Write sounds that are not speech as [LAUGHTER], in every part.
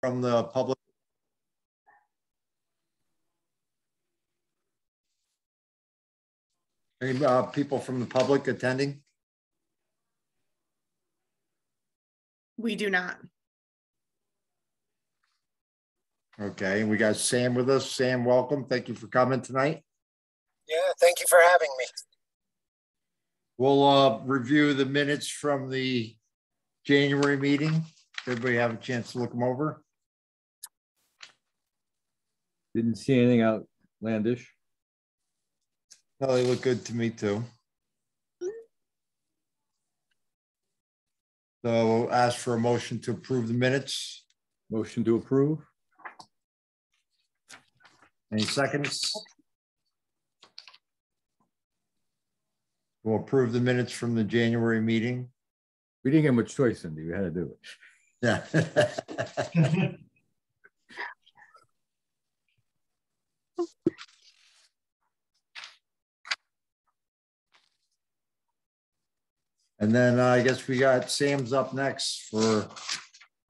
from the public? Any uh, people from the public attending? We do not. Okay, and we got Sam with us. Sam, welcome. Thank you for coming tonight. Yeah, thank you for having me. We'll uh, review the minutes from the January meeting. Everybody have a chance to look them over? Didn't see anything outlandish. No, they look good to me too. So we'll ask for a motion to approve the minutes. Motion to approve. Any seconds? We'll approve the minutes from the January meeting. We didn't get much choice, Cindy. We had to do it. Yeah. [LAUGHS] And then uh, I guess we got Sam's up next for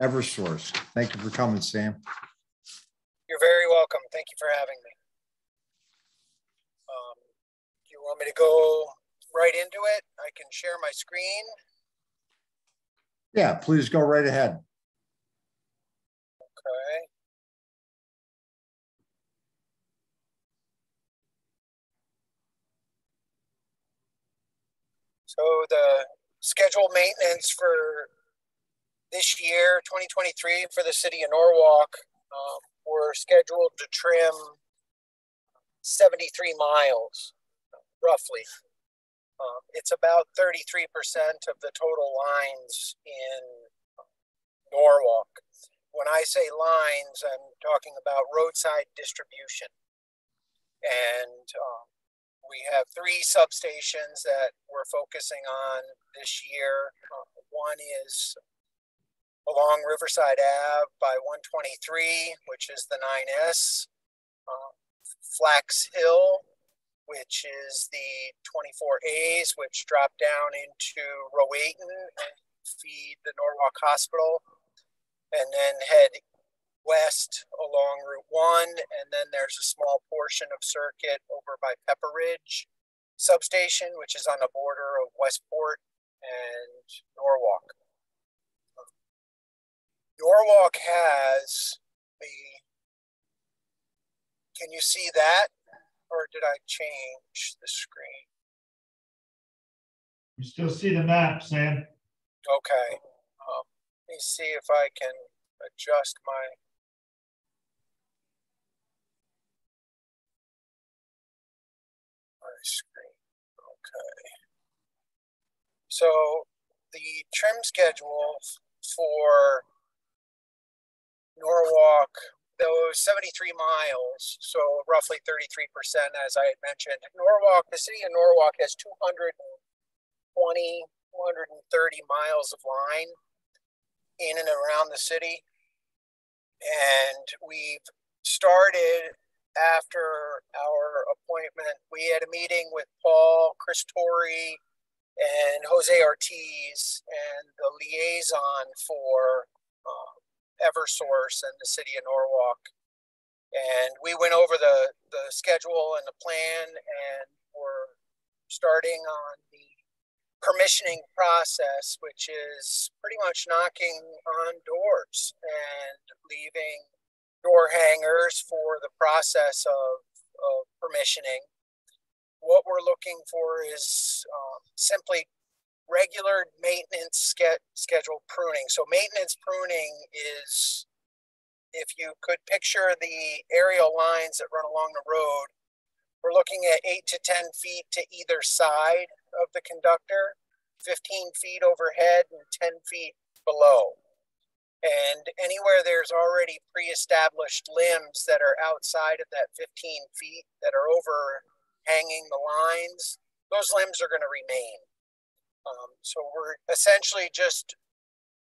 Eversource. Thank you for coming, Sam. You're very welcome. Thank you for having me. Um, do you want me to go right into it? I can share my screen. Yeah, please go right ahead. Okay. So the scheduled maintenance for this year, 2023, for the city of Norwalk, um, we're scheduled to trim 73 miles, roughly. Um, it's about 33% of the total lines in Norwalk. When I say lines, I'm talking about roadside distribution. And um, we have three substations that we're focusing on this year. Uh, one is along Riverside Ave by 123, which is the 9S. Uh, Flax Hill, which is the 24As, which drop down into Rowayton and feed the Norwalk Hospital, and then head west along Route 1. And then there's a small portion of circuit over by Pepper Ridge substation, which is on the border of Westport and Norwalk. Norwalk has the, can you see that? Or did I change the screen? You still see the map, Sam? Okay. Um, let me see if I can adjust my. Screen. Okay. So the trim schedule for Norwalk, those 73 miles, so roughly 33%, as I had mentioned. Norwalk, the city of Norwalk has 220, 230 miles of line in and around the city. And we've started after our appointment. We had a meeting with Paul, Chris Torrey, and Jose Ortiz, and the liaison for uh, Eversource and the city of Norwalk. And we went over the, the schedule and the plan, and we're starting on the permissioning process, which is pretty much knocking on doors and leaving door hangers for the process of, of permissioning. What we're looking for is um, simply regular maintenance ske- schedule pruning. So maintenance pruning is if you could picture the aerial lines that run along the road, we're looking at eight to 10 feet to either side of the conductor, 15 feet overhead and 10 feet below. And anywhere there's already pre-established limbs that are outside of that 15 feet that are overhanging the lines, those limbs are going to remain. Um, so we're essentially just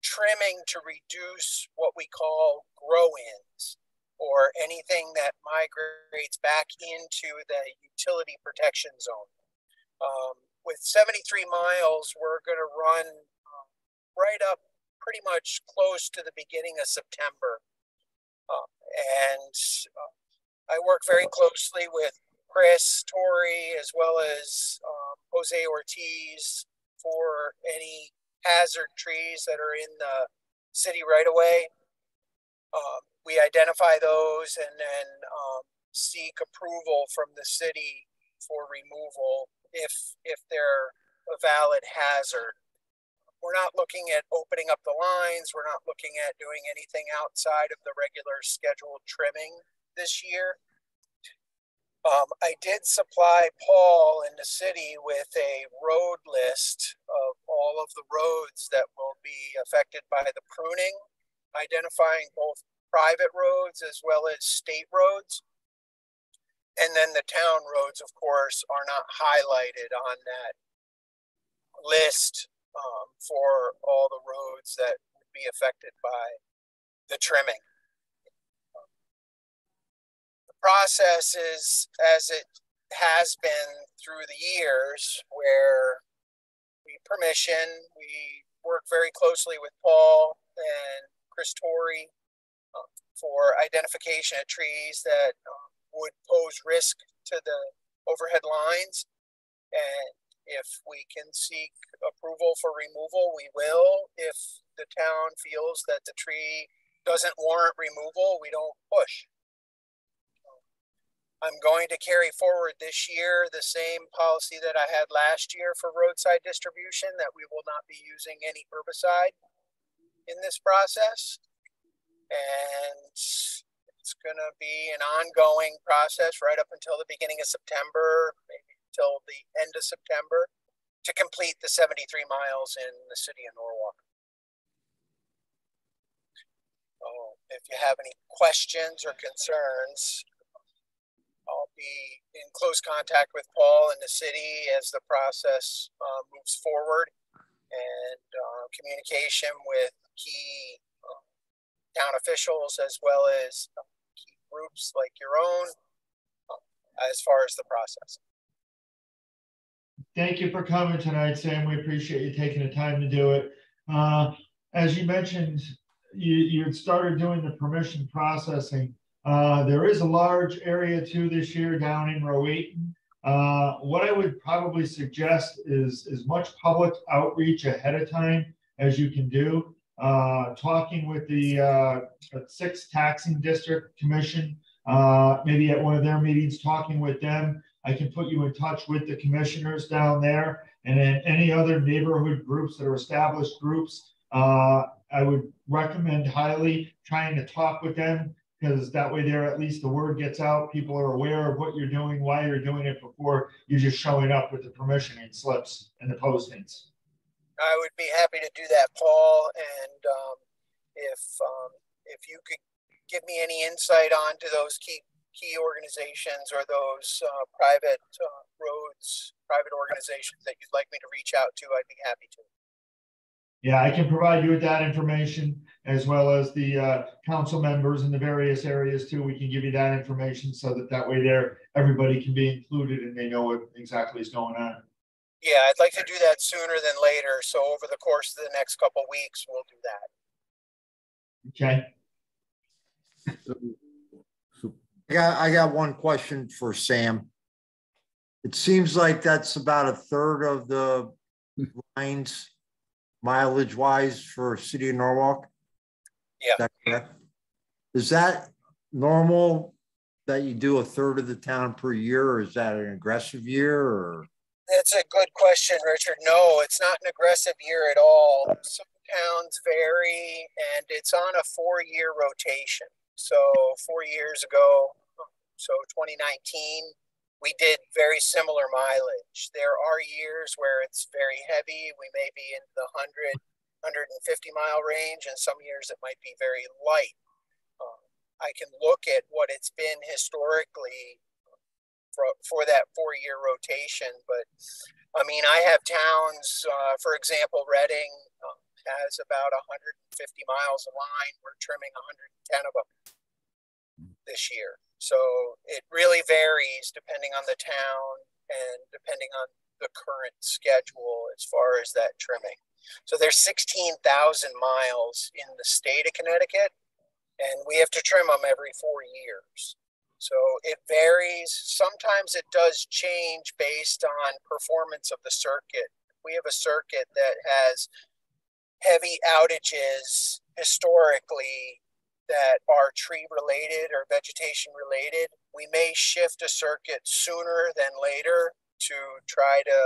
trimming to reduce what we call grow-ins or anything that migrates back into the utility protection zone. Um, with 73 miles, we're going to run um, right up pretty much close to the beginning of September Uh, and uh, I work very closely with Chris, Torrey, as well as um, Jose Ortiz for any hazard trees that are in the city right away. Um, we identify those and then um, seek approval from the city for removal if if they're a valid hazard. We're not looking at opening up the lines. We're not looking at doing anything outside of the regular scheduled trimming this year. Um, I did supply Paul in the city with a road list of all of the roads that will be affected by the pruning, identifying both private roads as well as state roads. And then the town roads, of course, are not highlighted on that list um, for all the roads that would be affected by the trimming The process is as it has been through the years where we permission, we work very closely with Paul and Chris Torrey uh, for identification of trees that uh, would pose risk to the overhead lines. And if we can seek approval for removal, we will. If the town feels that the tree doesn't warrant removal, we don't push. I'm going to carry forward this year the same policy that I had last year for roadside distribution that we will not be using any herbicide in this process. And it's going to be an ongoing process right up until the beginning of September, maybe until the end of September to complete the 73 miles in the city of Norwalk. Oh, if you have any questions or concerns, I'll be in close contact with Paul and the city as the process uh, moves forward and uh, communication with key uh, town officials as well as uh, key groups like your own uh, as far as the process. Thank you for coming tonight, Sam. We appreciate you taking the time to do it. Uh, as you mentioned, you, you started doing the permission processing. Uh, there is a large area too this year down in Rowayton. Uh, what I would probably suggest is as much public outreach ahead of time as you can do. Uh, talking with the uh, sixth taxing district commission, uh, maybe at one of their meetings, talking with them. I can put you in touch with the commissioners down there and then any other neighborhood groups that are established groups. Uh, I would recommend highly trying to talk with them because that way there at least the word gets out. People are aware of what you're doing, why you're doing it before you're just showing up with the permissioning slips and the postings. I would be happy to do that, Paul. And um, if um, if you could give me any insight onto those key key organizations or those uh, private uh, roads, private organizations that you'd like me to reach out to, I'd be happy to. Yeah, I can provide you with that information as well as the uh, council members in the various areas too. We can give you that information so that that way there, everybody can be included and they know what exactly is going on. Yeah, I'd like to do that sooner than later. So over the course of the next couple weeks, we'll do that. Okay. I got, I got one question for Sam. It seems like that's about a third of the lines mileage wise for city of Norwalk? Yeah. Is that that normal that you do a third of the town per year or is that an aggressive year or? That's a good question, Richard. No, it's not an aggressive year at all. Some towns vary and it's on a four year rotation. So four years ago, so 2019, we did very similar mileage. There are years where it's very heavy. We may be in the 100, 150 mile range, and some years it might be very light. Um, I can look at what it's been historically for, for that four year rotation, but I mean, I have towns, uh, for example, Redding um, has about 150 miles of line. We're trimming 110 of them this year. So it really varies depending on the town and depending on the current schedule as far as that trimming. So there's 16,000 miles in the state of Connecticut, and we have to trim them every four years. So it varies. Sometimes it does change based on performance of the circuit. We have a circuit that has heavy outages historically that are tree related or vegetation related. We may shift a circuit sooner than later to try to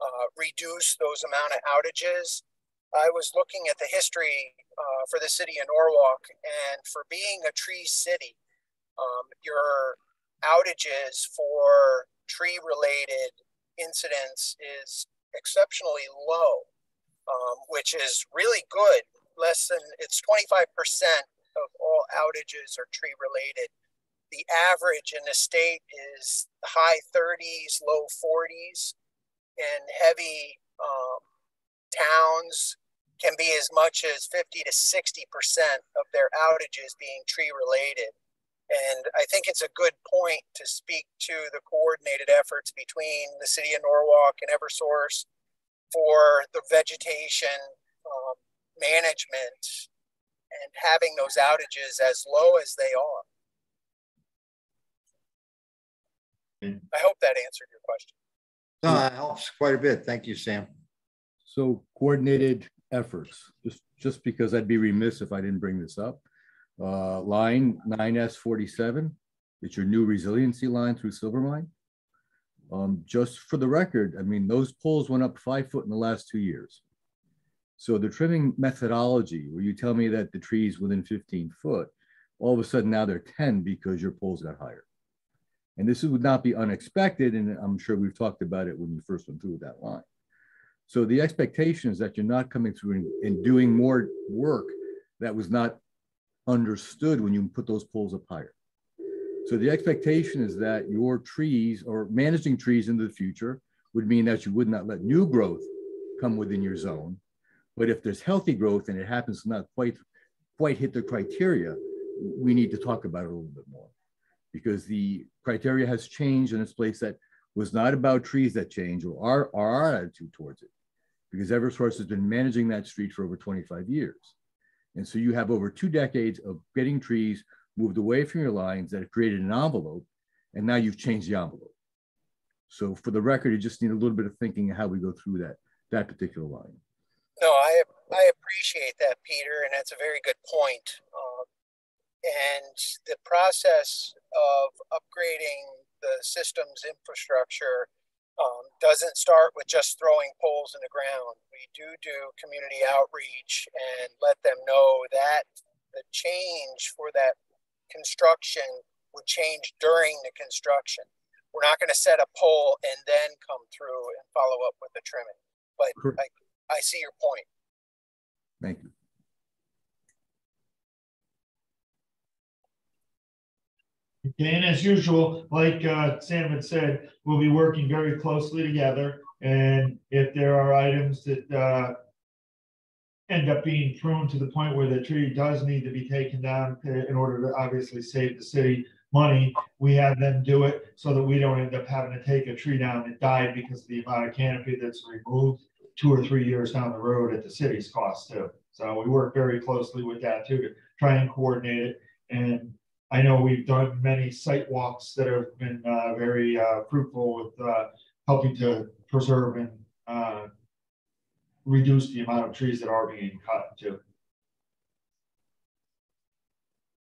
uh, reduce those amount of outages. I was looking at the history uh, for the city of Norwalk, and for being a tree city, um, your outages for tree related incidents is exceptionally low, um, which is really good. Less than it's 25% of all outages are tree related. The average in the state is high 30s, low 40s, and heavy um, towns can be as much as 50 to 60% of their outages being tree related. And I think it's a good point to speak to the coordinated efforts between the city of Norwalk and Eversource for the vegetation um, management and having those outages as low as they are. I hope that answered your question. No, that helps quite a bit. Thank you, Sam. So coordinated efforts, just, just because I'd be remiss if I didn't bring this up. Uh, line nine S forty-seven, it's your new resiliency line through Silvermine. Um, just for the record, I mean, those poles went up five foot in the last two years. So the trimming methodology, where you tell me that the trees within fifteen foot, all of a sudden now they're ten because your poles got higher. And this would not be unexpected, and I'm sure we've talked about it when you first went through that line. So the expectation is that you're not coming through and, and doing more work that was not understood when you put those poles up higher. So the expectation is that your trees or managing trees into the future would mean that you would not let new growth come within your zone. But if there's healthy growth and it happens to not quite quite hit the criteria, we need to talk about it a little bit more because the criteria has changed in its place that was not about trees that change or our, our attitude towards it because Eversource has been managing that street for over 25 years. And so you have over two decades of getting trees moved away from your lines that have created an envelope, and now you've changed the envelope. So for the record, you just need a little bit of thinking of how we go through that, that particular line. No, I, I appreciate that, Peter, and that's a very good point. Um, and the process of upgrading the system's infrastructure um, doesn't start with just throwing poles in the ground. We do do community outreach and let them know that the change for that construction would change during the construction. We're not going to set a pole and then come through and follow up with the trimming. But I, I see your point. Thank you. And as usual, like uh, Sam had said, we'll be working very closely together. And if there are items that uh, end up being pruned to the point where the tree does need to be taken down in order to obviously save the city money, we have them do it so that we don't end up having to take a tree down that died because of the amount of canopy that's removed two or three years down the road at the city's cost too. So we work very closely with that too to try and coordinate it. And I know we've done many site walks that have been uh, very uh, fruitful with uh, helping to preserve and uh, reduce the amount of trees that are being cut too.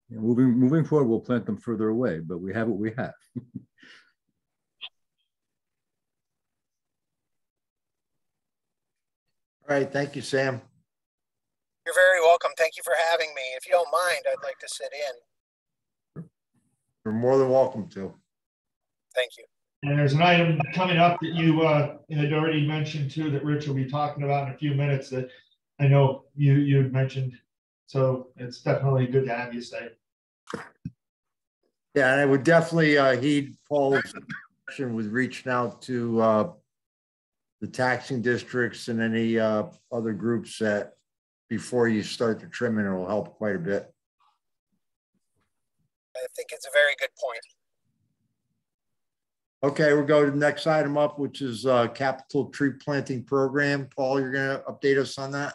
Yeah, moving moving forward, we'll plant them further away, but we have what we have. [LAUGHS] All right, thank you, Sam. You're very welcome. Thank you for having me. If you don't mind, I'd like to sit in. You're more than welcome to. Thank you. And there's an item coming up that you uh, had already mentioned too, that Rich will be talking about in a few minutes that I know you, you had mentioned. So it's definitely good to have you say. Yeah, and I would definitely uh, heed Paul's suggestion with reaching out to uh, the taxing districts and any uh, other groups that before you start the trimming, it will help quite a bit. I think it's a very good point. Okay, we'll go to the next item up, which is uh, capital tree planting program. Paul, you're going to update us on that?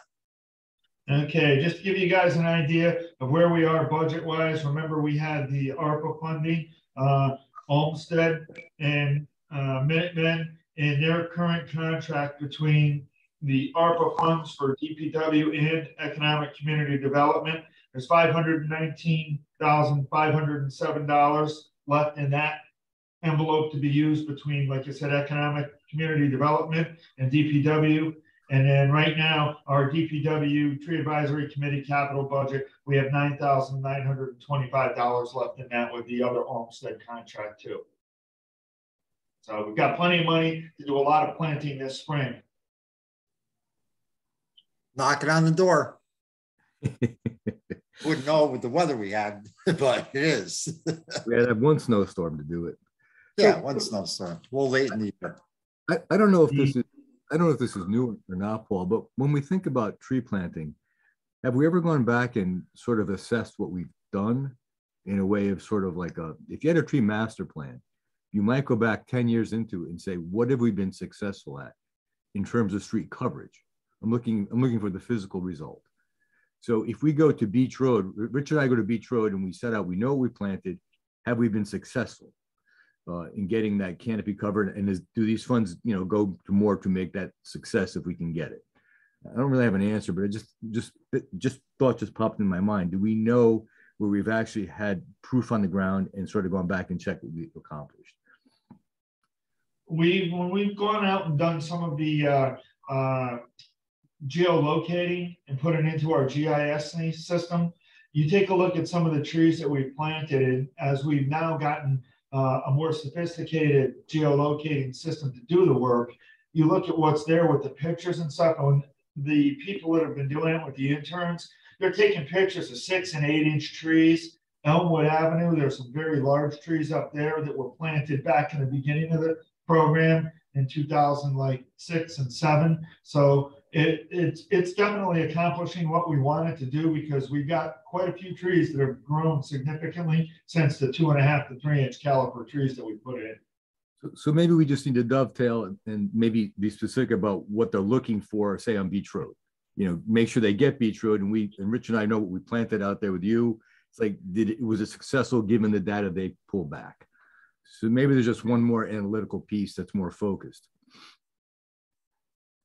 Okay, just to give you guys an idea of where we are budget wise, remember we had the ARPA funding, uh, Olmsted and, uh, Minutemen and their current contract between the ARPA funds for DPW and Economic Community Development. There's five hundred and nineteen thousand, five hundred and seven dollars left in that envelope to be used between, like I said, Economic Community Development and DPW. And then right now, our DPW Tree Advisory Committee capital budget, we have nine thousand nine hundred and twenty-five dollars left in that with the other Olmsted contract too. So we've got plenty of money to do a lot of planting this spring. Knocking on the door. [LAUGHS] Wouldn't know with the weather we had, [LAUGHS] but it is. [LAUGHS] We had one snowstorm to do it. Yeah, one snowstorm. Well, late in the year. I, I don't know if this mm. is, I don't know if this is new or not, Paul, but when we think about tree planting, have we ever gone back and sort of assessed what we've done in a way of sort of like a, if you had a tree master plan, you might go back 10 years into it and say, what have we been successful at in terms of street coverage? I'm looking, I'm looking for the physical result. So if we go to Beach Road, Richard and I go to Beach Road and we set out, we know what we planted, have we been successful? Uh, in getting that canopy covered? And is, do these funds, you know, go to more to make that success if we can get it? I don't really have an answer, but just, just, just thought just popped in my mind. Do we know where we've actually had proof on the ground and sort of gone back and checked what we've accomplished? We've when we've gone out and done some of the, uh, uh, geolocating and put it into our GIS system, you take a look at some of the trees that we've planted and as we've now gotten uh, a more sophisticated geolocating system to do the work, you look at what's there with the pictures and stuff. And the people that have been doing it with the interns, they're taking pictures of six and eight inch trees. Elmwood Avenue, there's some very large trees up there that were planted back in the beginning of the program in 2006 and seven. So it, it's it's definitely accomplishing what we wanted to do because we've got quite a few trees that have grown significantly since the two and a half to three inch caliper trees that we put in. So, so maybe we just need to dovetail and maybe be specific about what they're looking for, say on Beach Road. You know, make sure they get Beach Road, and we and Rich and I know what we planted out there with you. It's like, did it was it successful given the data they pulled back? So maybe there's just one more analytical piece that's more focused.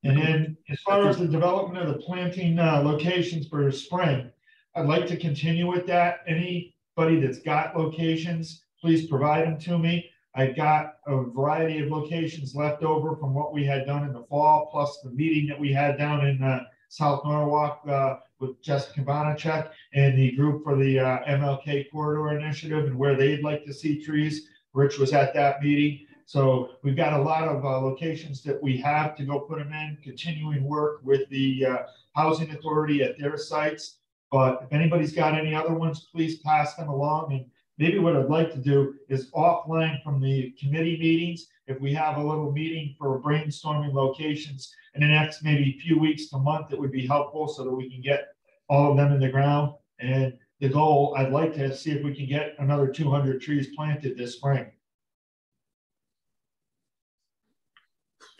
And then as far as the development of the planting uh, locations for spring, I'd like to continue with that. Anybody that's got locations, please provide them to me. I've got a variety of locations left over from what we had done in the fall, plus the meeting that we had down in uh, South Norwalk uh, with Jessica Bonachek and the group for the uh, MLK Corridor Initiative and where they'd like to see trees. Rich was at that meeting. So we've got a lot of uh, locations that we have to go put them in, continuing work with the uh, Housing Authority at their sites. But if anybody's got any other ones, please pass them along. And maybe what I'd like to do is offline from the committee meetings, if we have a little meeting for brainstorming locations in the next maybe few weeks to month, it would be helpful so that we can get all of them in the ground. And the goal, I'd like to see if we can get another 200 trees planted this spring.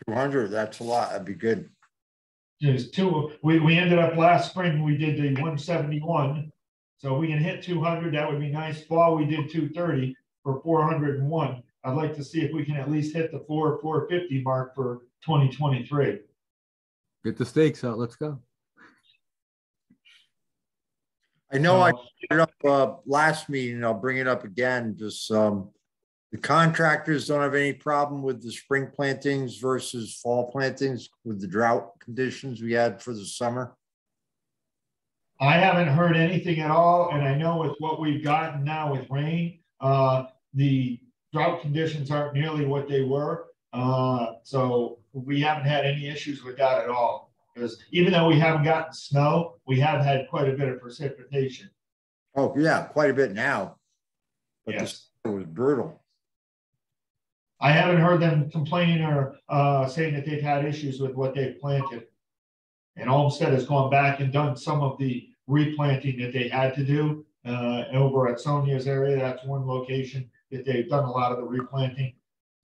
200, that's a lot. That'd be good. There's two, we, we ended up last spring, we did the one seventy-one. So we can hit two hundred, that would be nice. Fall, we did two thirty for four hundred and one. I'd like to see if we can at least hit the four, four fifty mark for twenty twenty-three. Get the stakes out. Let's go. I know I brought it up uh, last meeting. I'll bring it up again. Just um, the contractors don't have any problem with the spring plantings versus fall plantings with the drought conditions we had for the summer. I haven't heard anything at all, and I know with what we've gotten now with rain, uh, the drought conditions aren't nearly what they were. Uh, so we haven't had any issues with that at all. Because even though we haven't gotten snow, we have had quite a bit of precipitation. Oh, yeah, quite a bit now. But Yes. this was brutal. I haven't heard them complaining or uh, saying that they've had issues with what they've planted. And Olmsted has gone back and done some of the replanting that they had to do uh, over at Sonia's area. That's one location that they've done a lot of the replanting.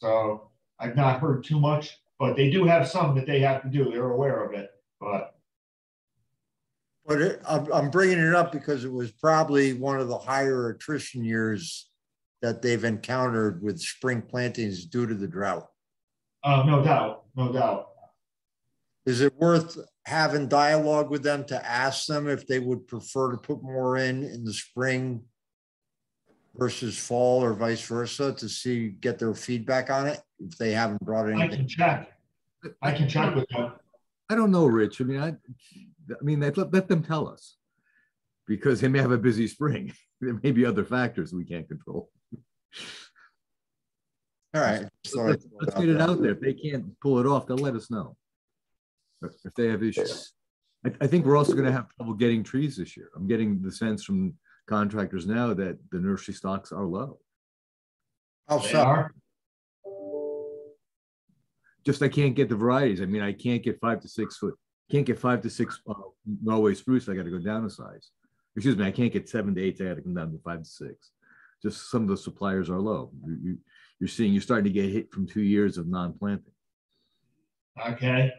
So I've not heard too much, but they do have some that they have to do. They're aware of it, but But it, I'm bringing it up because it was probably one of the higher attrition years that they've encountered with spring plantings due to the drought. Uh, no doubt, no doubt. Is it worth having dialogue with them to ask them if they would prefer to put more in in the spring versus fall or vice versa to see, get their feedback on it if they haven't brought I anything? can check. I can check with them. I don't know, Rich. I mean, I, I mean, let, let them tell us. Because they may have a busy spring. [LAUGHS] There may be other factors we can't control. All right. Sorry Let's let's get it that. out there. If they can't pull it off, they'll let us know. If if they have issues. I, I think we're also gonna have trouble getting trees this year. I'm getting the sense from contractors now that the nursery stocks are low. Oh, They so? are. Just I can't get the varieties. I mean, I can't get five to six foot, can't get five to six uh, Norway spruce. I gotta go down a size. Excuse me, I can't get seven to eight. I gotta come down to five to six. Just some of the suppliers are low. You, you're seeing, you're starting to get hit from two years of non-planting. Okay.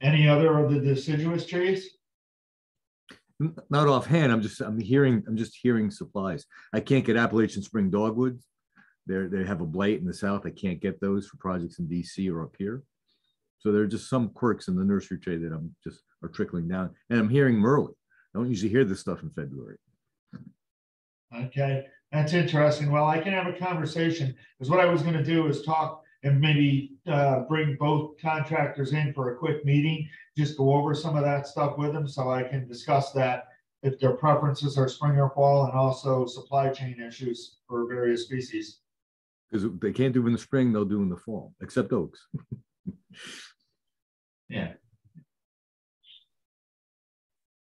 Any other of the deciduous trees? Not offhand, I'm just, I'm hearing, I'm just hearing supplies. I can't get Appalachian spring dogwoods. They're, they have a blight in the south. I can't get those for projects in DC or up here. So there are just some quirks in the nursery trade that I'm just, are trickling down. And I'm hearing Merle. I don't usually hear this stuff in February. Okay, that's interesting. Well, I can have a conversation, because what I was gonna do is talk and maybe uh bring both contractors in for a quick meeting. Just go over some of that stuff with them, so I can discuss that. If their preferences are spring or fall, and also supply chain issues for various species. Because they can't do it in the spring, they'll do in the fall, except oaks. [LAUGHS] Yeah.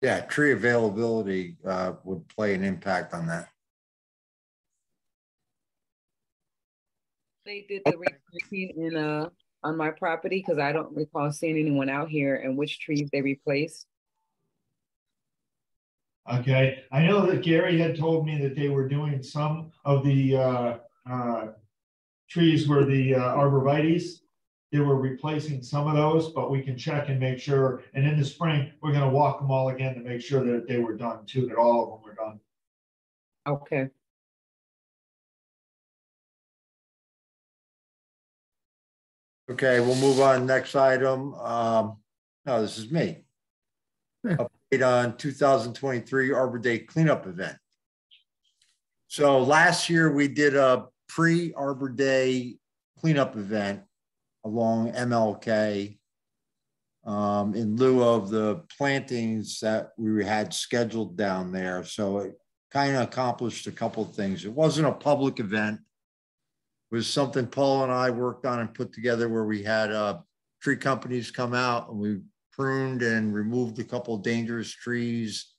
Yeah, tree availability uh, would play an impact on that. They did the replanting in uh on my property because I don't recall seeing anyone out here and which trees they replaced. Okay, I know that Gary had told me that they were doing some of the uh, uh, trees where the uh, arborvitae's. They were replacing some of those, but we can check and make sure. And in the spring, we're gonna walk them all again to make sure that they were done too, that all of them were done. Okay. Okay, we'll move on. Next item. Um, no, this is me. Update on two thousand twenty-three Arbor Day cleanup event. So last year we did a pre-Arbor Day cleanup event along MLK um, in lieu of the plantings that we had scheduled down there. So it kind of accomplished a couple of things. It wasn't a public event was something Paul and I worked on and put together where we had uh, tree companies come out and we pruned and removed a couple dangerous trees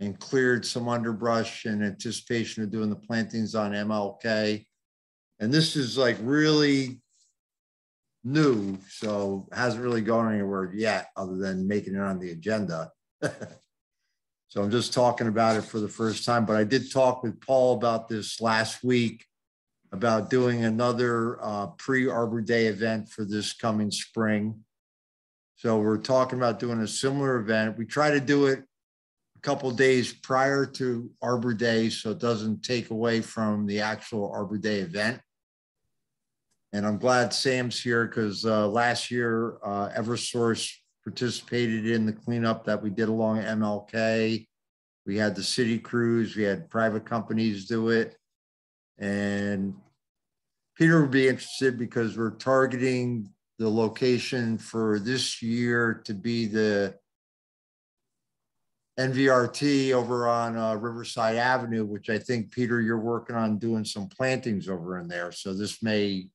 and cleared some underbrush in anticipation of doing the plantings on MLK. And this is like really new, so hasn't really gone anywhere yet, other than making it on the agenda. [LAUGHS] So I'm just talking about it for the first time, but I did talk with Paul about this last week about doing another uh, pre-Arbor Day event for this coming spring. So we're talking about doing a similar event. We try to do it a couple days prior to Arbor Day, so it doesn't take away from the actual Arbor Day event. And I'm glad Sam's here because uh, last year uh, Eversource participated in the cleanup that we did along MLK. We had the city crews, we had private companies do it. And Peter would be interested because we're targeting the location for this year to be the NVRT over on uh, Riverside Avenue, which I think, Peter, you're working on doing some plantings over in there. So this may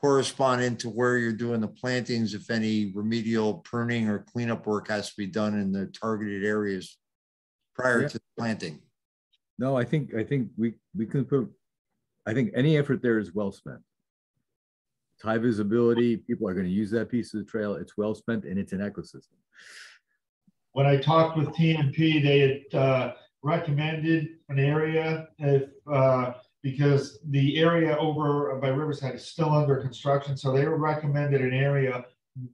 correspond into where you're doing the plantings, if any remedial pruning or cleanup work has to be done in the targeted areas prior Yeah. to the planting. No, I think, I think we, we can put, I think any effort there is well spent. It's high visibility, people are gonna use that piece of the trail, it's well spent and it's an ecosystem. When I talked with TNP, they had uh, recommended an area if, uh, because the area over by Riverside is still under construction, so they recommended an area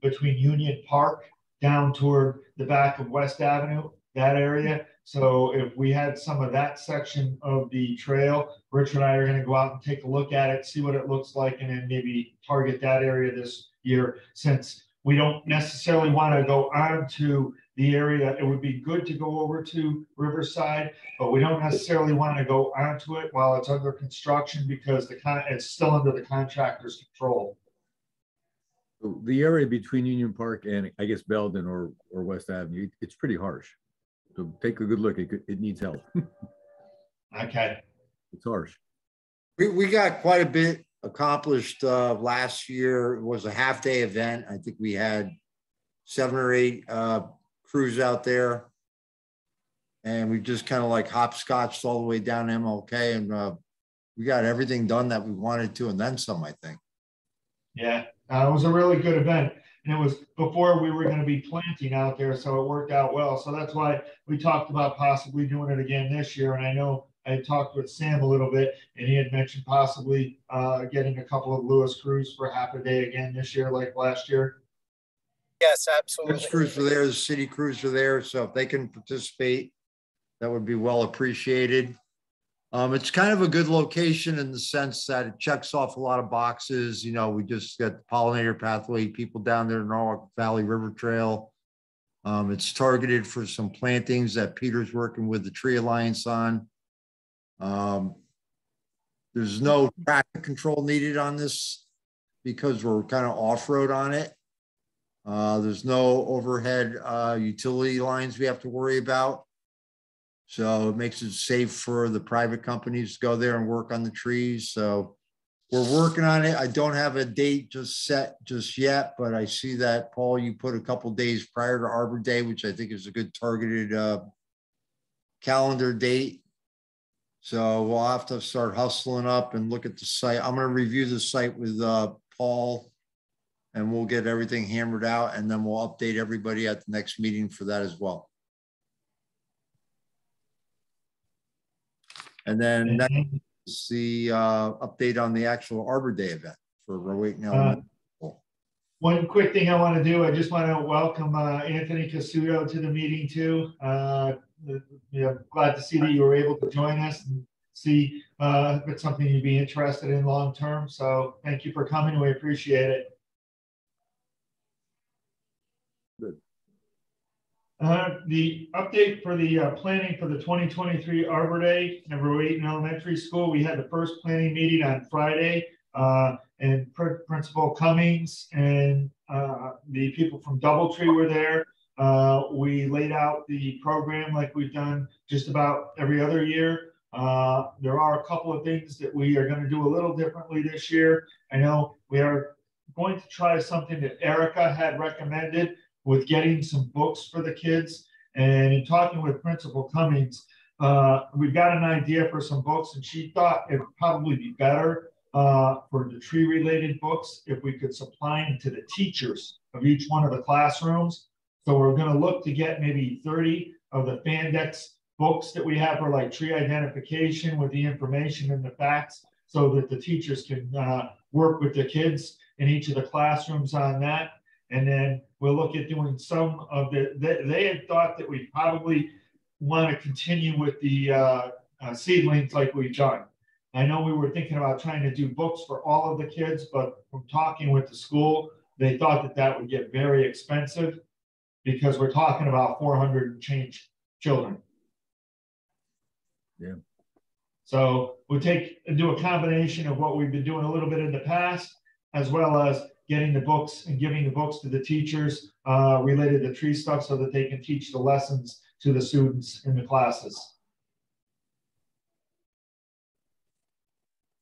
between Union Park down toward the back of West Avenue, that area. So if we had some of that section of the trail, Richard and I are gonna go out and take a look at it, see what it looks like, and then maybe target that area this year. Since we don't necessarily want to go on to the area, it would be good to go over to Riverside, but we don't necessarily want to go onto it while it's under construction because the con, it's still under the contractor's control. The area between Union Park and I guess Belden or, or West Avenue, it's pretty harsh. So take a good look. It, it needs help. [LAUGHS] Okay, It's harsh. We, we got quite a bit accomplished, uh, last year. It was a half-day event. I think we had seven or eight, uh, crews out there. And we just kind of like hopscotched all the way down MLK and, uh, we got everything done that we wanted to and then some, I think. yeah, uh, it was a really good event. And it was before we were gonna be planting out there, so it worked out well. So that's why we talked about possibly doing it again this year. And I know I had talked with Sam a little bit and he had mentioned possibly uh, getting a couple of Lewis crews for half a day again this year, like last year. Yes, absolutely. Village crews are there, the city crews are there, so if they can participate, that would be well appreciated. Um, it's kind of a good location in the sense that it checks off a lot of boxes, you know, we just got the pollinator pathway, people down there, Norwalk Valley River Trail. Um, it's targeted for some plantings that Peter's working with the Tree Alliance on. Um, there's no traffic control needed on this because we're kind of off-road on it. Uh, there's no overhead, uh, utility lines we have to worry about. So it makes it safe for the private companies to go there and work on the trees. So we're working on it. I don't have a date just set just yet, but I see that, Paul, you put a couple days prior to Arbor Day, which I think is a good targeted, uh, calendar date. So we'll have to start hustling up and look at the site. I'm gonna review the site with, uh, Paul. And we'll get everything hammered out and then we'll update everybody at the next meeting for that as well. And then that's the uh, update on the actual Arbor Day event for Rowayton Elementary. One quick thing I want to do, I just want to welcome uh, Anthony Casuto to the meeting too. Uh, Yeah, glad to see that you were able to join us and see uh, if it's something you'd be interested in long-term. So thank you for coming. We appreciate it. Good. Uh, The update for the uh, planning for the 2023 Arbor Day at Rowayton Elementary School, we had the first planning meeting on Friday. uh, And Pr- Principal Cummings and uh, the people from Doubletree were there. Uh, We laid out the program like we've done just about every other year. Uh, There are a couple of things that we are going to do a little differently this year. I know we are going to try something that Erica had recommended with getting some books for the kids. And in talking with Principal Cummings, uh, we've got an idea for some books and she thought it'd probably be better uh, for the tree related books if we could supply them to the teachers of each one of the classrooms. So we're gonna look to get maybe thirty of the Fandex books that we have for like tree identification with the information and the facts. So that the teachers can uh, work with the kids in each of the classrooms on that. And then we'll look at doing some of the, they, they had thought that we probably want to continue with the uh, uh, seedlings like we've done. I know we were thinking about trying to do books for all of the kids, but from talking with the school, they thought that that would get very expensive because we're talking about four hundred and change children. Yeah. So we'll take and do a combination of what we've been doing a little bit in the past, as well as getting the books and giving the books to the teachers uh, related to tree stuff so that they can teach the lessons to the students in the classes.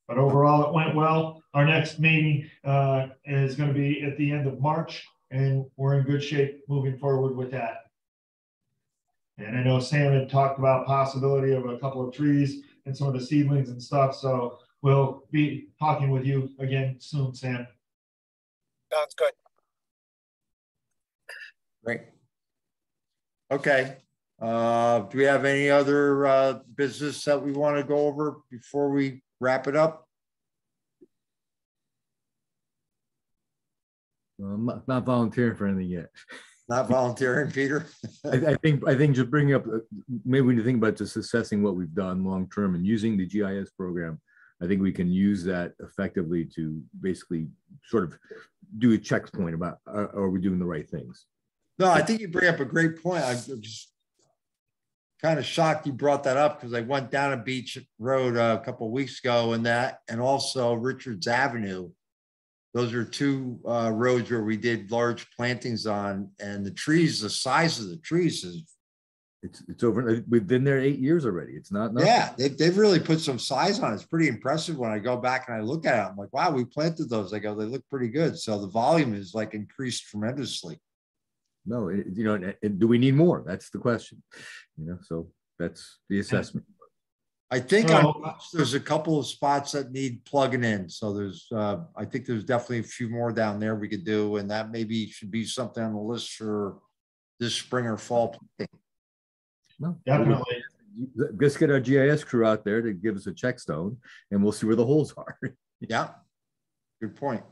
But overall, it went well. Our next meeting uh, is going to be at the end of March, and we're in good shape moving forward with that. And I know Sam had talked about possibility of a couple of trees and some of the seedlings and stuff, so we'll be talking with you again soon, Sam. Sounds good. Great. Okay, uh, do we have any other, uh, business that we want to go over before we wrap it up? I'm not- not volunteering for anything yet. Not volunteering, Peter? [LAUGHS] I, I think, I think just bringing up, uh, maybe when you think about just assessing what we've done long-term and using the GIS program, I think we can use that effectively to basically sort of do a checkpoint about, are, are we doing the right things? No, I think you bring up a great point. I'm just kind of shocked you brought that up because I went down a beach road uh, a couple of weeks ago and that, and also Richards Avenue. Those are two uh, roads where we did large plantings on, and the trees, the size of the trees is, It's, it's over, we've been there eight years already. It's not. nothing. yeah, they've, they've really put some size on it. It's pretty impressive when I go back and I look at it. I'm like, wow, we planted those. I go, they look pretty good. So the volume is like increased tremendously. No, it- you know, and- and do we need more? That's the question. You know, so that's the assessment. I think on So- Bucks, there's a couple of spots that need plugging in. So there's, uh, I think there's definitely a few more down there we could do, and that maybe should be something on the list for this spring or fall. planting. No, Definitely. Let's get our GIS crew out there to give us a check stone and we'll see where the holes are. [LAUGHS] Yeah, good point.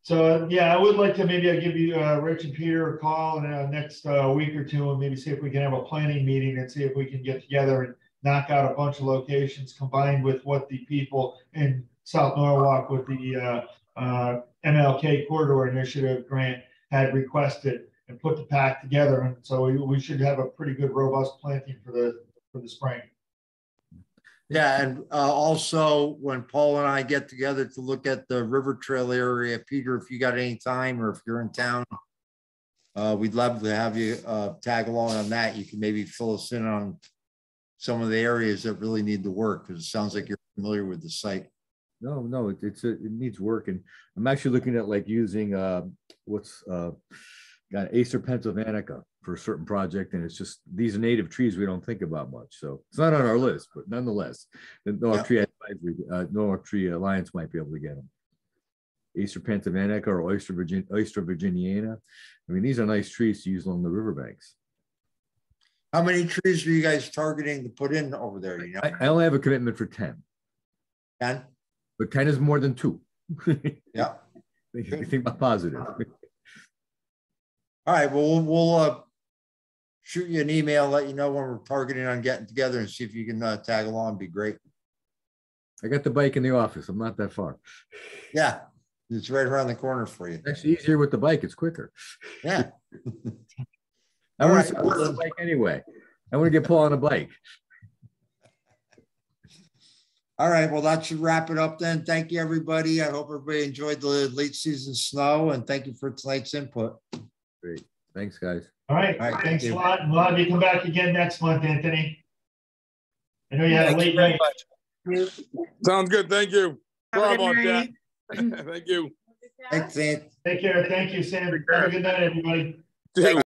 So, uh, yeah, I would like to maybe I give you, uh, Rich and Peter a call in the next, uh, week or two and maybe see if we can have a planning meeting and see if we can get together and knock out a bunch of locations combined with what the people in South Norwalk with the, uh, uh, MLK Corridor Initiative grant had requested and put the pack together. And so we, we should have a pretty good robust planting for the, for the spring. Yeah, and uh, also when Paul and I get together to look at the River Trail area, Peter, if you got any time or if you're in town, uh, we'd love to have you uh, tag along on that. You can maybe fill us in on some of the areas that really need the work because it sounds like you're familiar with the site. No, no, it- it's, a- it needs work and I'm actually looking at like using, uh, what's, uh, got Acer pennsylvanica for a certain project and it's just, these native trees we don't think about much. So it's not on our list, but nonetheless, the North Yeah. Tree, Advisory, uh, Norwalk Tree Alliance might be able to get them. Acer pennsylvanica or Ostrya Virgin, Ostrya virginiana. I mean, these are nice trees to use along the riverbanks. How many trees are you guys targeting to put in over there? You know, I, I only have a commitment for ten, Ken? but ten is more than two. [LAUGHS] Yeah. Think think about positive. All right, well, we'll, we'll uh, shoot you an email, let you know when we're targeting on getting together and see if you can uh, tag along. Be great. I got the bike in the office. I'm not that far. Yeah, it's right around the corner for you. Actually, easier with the bike. It's quicker. Yeah. [LAUGHS] I want right, to well, the bike anyway. I want to get Paul on a bike. All right, well, that should wrap it up then. Thank you, everybody. I hope everybody enjoyed the late season snow and thank you for tonight's input. Great. Thanks, guys. All right, All right, thank thanks a lot. and We'll have you come back again next month, Anthony. I know you had a Thank you late night. much. Sounds good. Thank you. Have a Sorry good night. [LAUGHS] [LAUGHS] Thank you. Thanks, Ant. Take care. Thank you, Sam. Have a good night, everybody. Too.